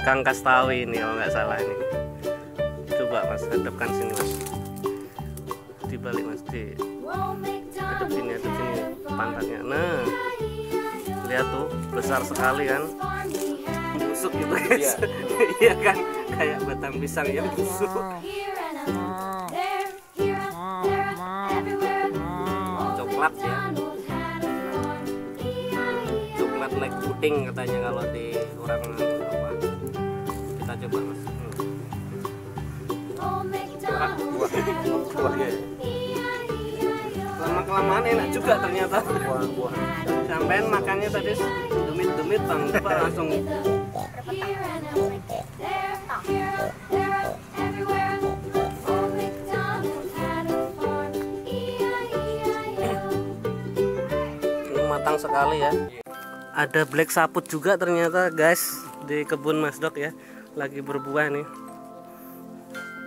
Kang Kastawi ini kalau nggak salah ini. Coba mas hadapkan sini mas. Dibalik mas di hadap sini hadap sini pantatnya. Nah lihat tuh besar sekali kan. Busuk gitu guys iya kan? Kayak batang pisang yang busuk. Coklat ya pudding katanya kalau di orang apa kita coba mas. Lama kelamaan enak juga ternyata. Sampean makannya tadi dumit dumit bang. Pak langsung. Ini matang sekali ya ada black saput juga ternyata guys di kebun Mas Dok ya. Lagi berbuah nih.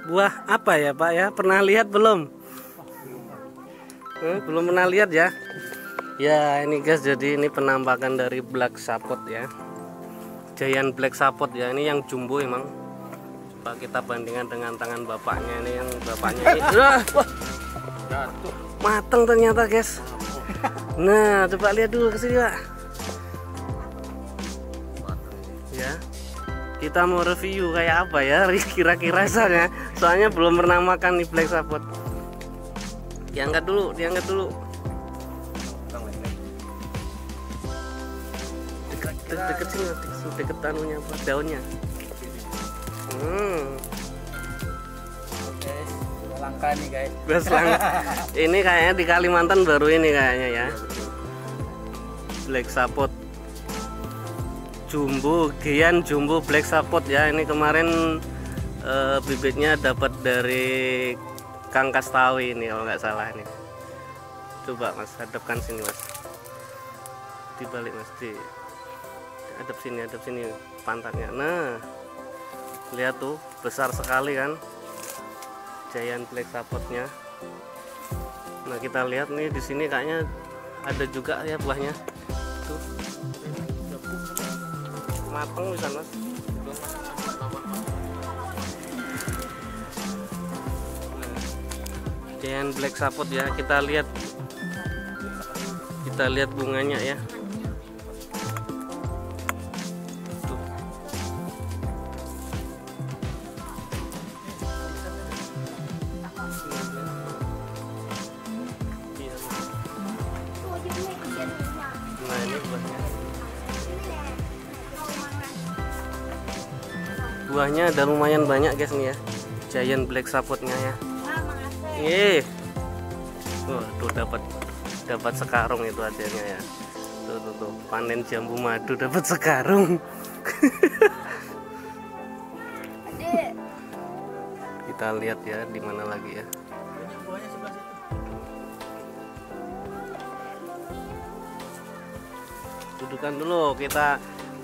Buah apa ya Pak ya? Pernah lihat belum? Eh, belum pernah lihat ya? Ya ini guys jadi ini penampakan dari black saput ya. Giant black saput ya. Ini yang jumbo emang. Coba kita bandingkan dengan tangan bapaknya ini yang bapaknya ini. Wah, wah. mateng ternyata guys. Nah coba lihat dulu ke sini Pak kita mau review kayak apa ya kira-kira soalnya. Soalnya belum pernah makan nih black saput diangkat dulu diangkat dulu. Deket deket, sini deket, deket anunya apa daunnya. Hmm. Udah langka nih guys Best lang- ini kayaknya di Kalimantan baru ini kayaknya ya. Black sapot jumbo Gian jumbo black sapot ya. Ini kemarin eh, bibitnya dapat dari Kang Kastawi ini kalau nggak salah ini. Coba mas hadapkan sini mas. Dibalik mas di hadap sini hadap sini pantatnya. Nah lihat tuh besar sekali kan giant black sapotnya nah kita lihat nih di sini kayaknya ada juga ya buahnya. Tuh mateng bisa mas. Giant black sapot ya kita lihat. Kita lihat bunganya ya buahnya ada lumayan banyak guys nih ya giant black sapotnya ya Ih. Tuh, tuh dapat dapat sekarung itu hasilnya ya. Tuh, tuh, tuh. Panen jambu madu dapat sekarung. Kita lihat ya di mana lagi ya. Dudukan dulu kita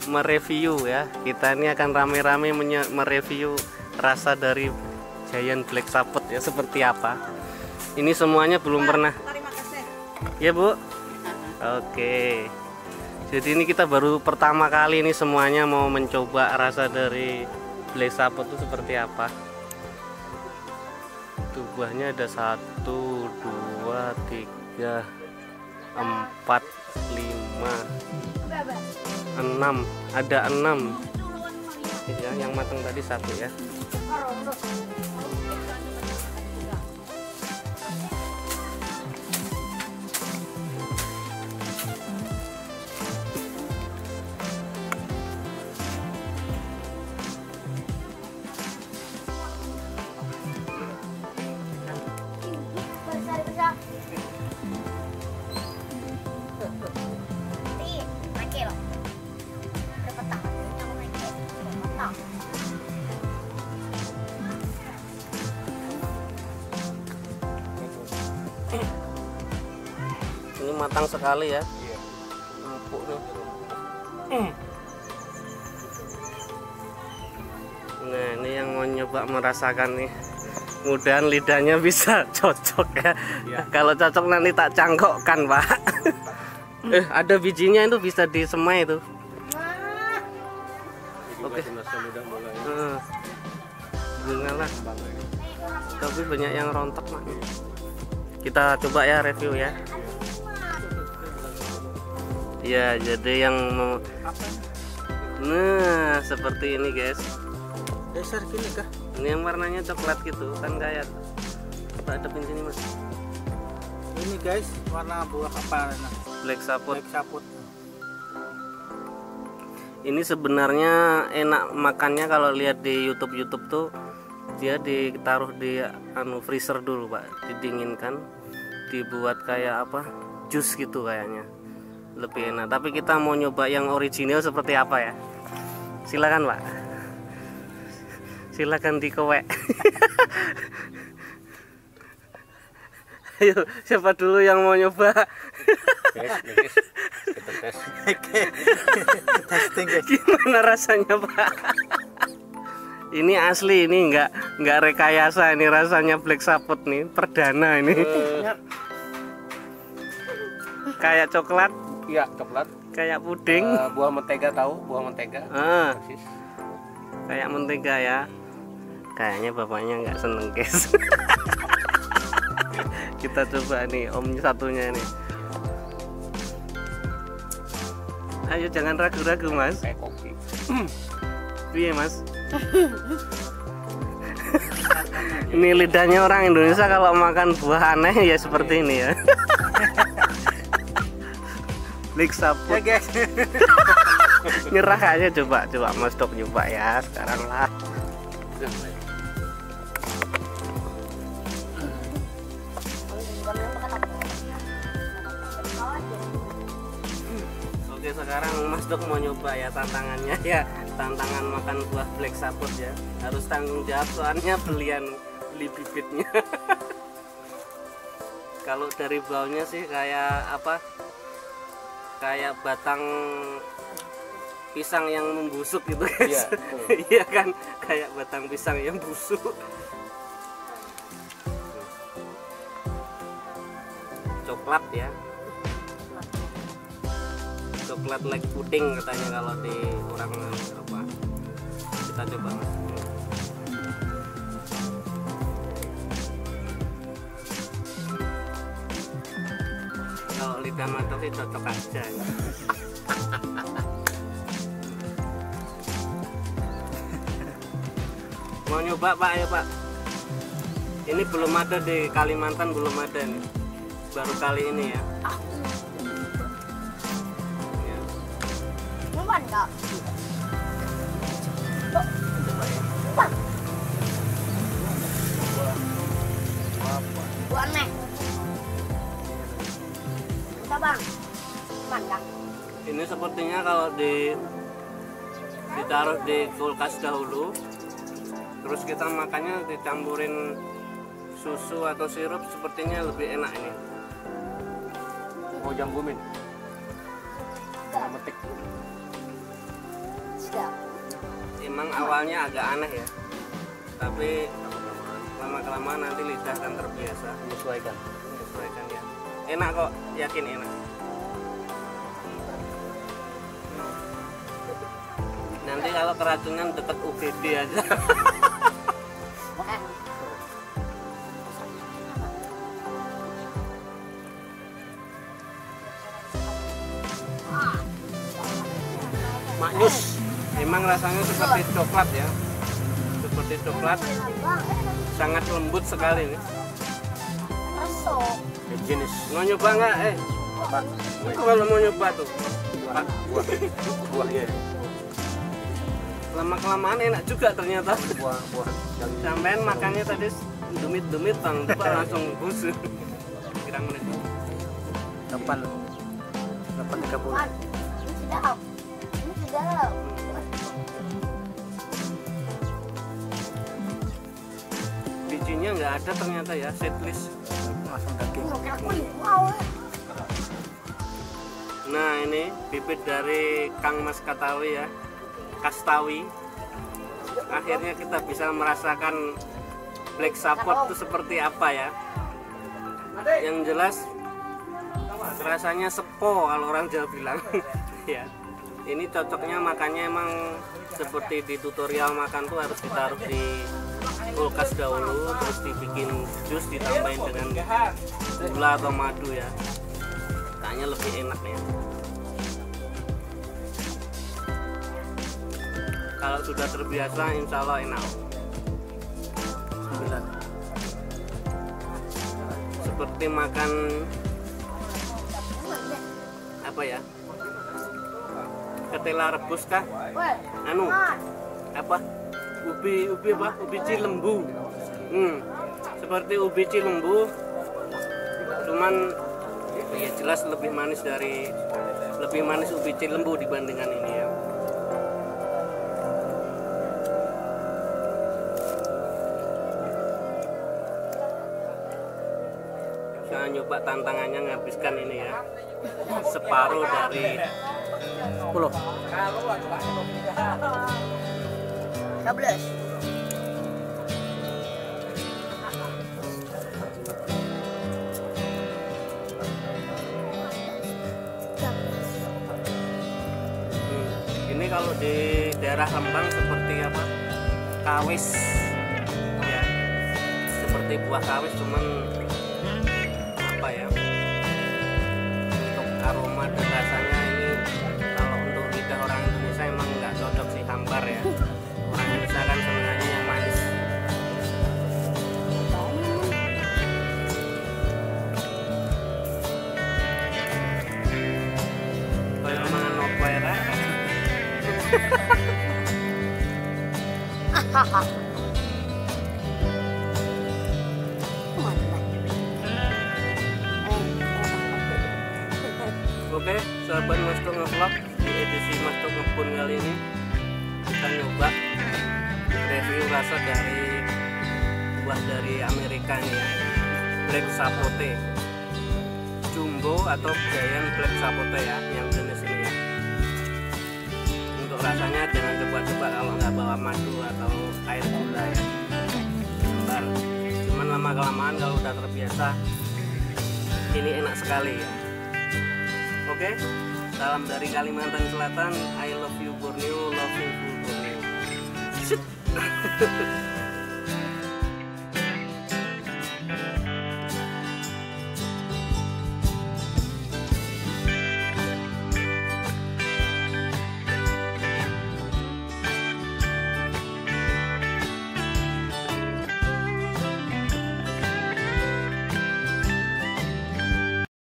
mereview ya. Kita ini akan rame-rame mereview rasa dari Giant Black Saput ya seperti apa. Ini semuanya belum pernah. Ya bu. Oke. Jadi ini kita baru pertama kali ini semuanya mau mencoba rasa dari Black Saput itu seperti apa. Tuh buahnya ada satu, dua, tiga, empat, lima, enam. Ada enam. Ya, yang matang tadi satu ya. Matang sekali ya. Empuk nih. Nah, ini yang mau nyoba merasakan nih. Mudahan lidahnya bisa cocok ya. Kalau cocok nanti tak cangkokkan, Pak. eh, ada bijinya itu bisa disemai itu. Oke. Heeh. bunga lah tapi banyak yang rontok mak kita coba ya review ya ya jadi yang mau nah seperti ini guys. Dasar gini kah? Ini yang warnanya coklat gitu kan kayak coba hadapin sini mas. Ini guys warna buah apa nah black sapot black saput ini sebenarnya enak makannya kalau lihat di YouTube YouTube tuh. Dia ditaruh di anu freezer dulu pak. Didinginkan. Dibuat kayak apa? Jus gitu kayaknya lebih enak. Tapi kita mau nyoba yang original seperti apa ya? Silakan pak. Silakan dikowek ayo siapa dulu yang mau nyoba? Guys, nih, guys. Kita tes. testing guys. Gimana rasanya pak? Ini asli ini nggak nggak rekayasa. Ini rasanya black saput nih. Perdana ini. Eh, kayak coklat Iya, coklat. kayak puding Eh, buah mentega tahu? Buah mentega. ah Persis. kayak mentega ya kayaknya bapaknya nggak seneng guys kita coba nih om satunya nih ayo jangan ragu-ragu mas Kayak kopi. Iya mas. ini lidahnya orang Indonesia kalau makan buah aneh ya seperti ini ya. Lik ya saput guys nyerah aja coba coba Mas Dok nyoba ya sekarang lah. Oke sekarang Mas Dok mau nyoba ya tantangannya ya tantangan makan buah black saput ya harus tanggung jawab soalnya belian beli bibitnya. Kalau dari baunya sih kayak apa? Kayak batang pisang yang membusuk gitu Iya, guys. betul. Iya kan kayak batang pisang yang busuk. Coklat ya. Coklat like puding katanya kalau di orang apa. Kita coba Mas. Kalau lidah mantap sih cocok aja. ya. Mau nyoba Pak, ayo Pak. Ini belum ada di Kalimantan belum ada nih. Baru kali ini ya. Ya, enggak. coba ya. Buat. Bang. Ini sepertinya kalau di ditaruh di kulkas dahulu, terus kita makannya dicampurin susu atau sirup sepertinya lebih enak ini. Mau jambumin. Metik. Sudah. Emang awalnya agak aneh ya, tapi lama kelamaan nanti lidah akan terbiasa. Menyesuaikan. Enak kok, yakin enak. Nanti kalau keracunan deket UGD aja. Maknyus. Emang rasanya seperti coklat ya. Seperti coklat, sangat lembut sekali nih. Jenis Mau nyoba nggak? Eh, itu kalau mau nyoba tuh. Buah. Buah. Buah ya. Lama kelamaan enak juga ternyata. Buah. Buah. Yang Sampean makannya tadi dumit-dumit bang, coba langsung busuk. Kira menit. kapan kapan tiga puluh. Ini sudah. Ini sudah. Bijinya nggak ada ternyata ya, setlist. Nah ini bibit dari Kang Mas Katawi ya, Kastawi. Akhirnya kita bisa merasakan black sapot itu seperti apa ya. Yang jelas rasanya sepo kalau orang Jawa bilang. ya. ini cocoknya makannya emang seperti di tutorial makan tuh harus ditaruh di kulkas dahulu terus dibikin jus ditambahin dengan gula atau madu ya. Kayaknya lebih enak ya. Kalau sudah terbiasa insya Allah enak. Seperti makan apa ya? Ketela rebus kah? Anu? Apa ubi ubi apa? Ubi cilembu. Hmm, seperti ubi cilembu cuman ya jelas lebih manis dari lebih manis ubi cilembu dibandingkan ini ya. Saya nyoba tantangannya nghabiskan ini ya. Separuh dari 10. 12. Hmm, ini kalau di daerah Rembang seperti apa? Kawis. Ya. Seperti buah kawis cuman apa ya? Untuk aroma dan rasanya Oke, sahabat Mas Tung Ngevlog di edisi Mas Tung Ngebun kali ini kita nyoba review rasa dari buah dari Amerika nih ya. Black Sapote. Jumbo atau Giant Black Sapote ya yang jenis ini ya. Untuk rasanya jangan coba-coba kalau nggak bawa madu atau air gula ya Bentar. cuman lama kelamaan kalau udah terbiasa ini enak sekali ya Oke, salam dari Kalimantan Selatan. I love you Borneo, love you Borneo.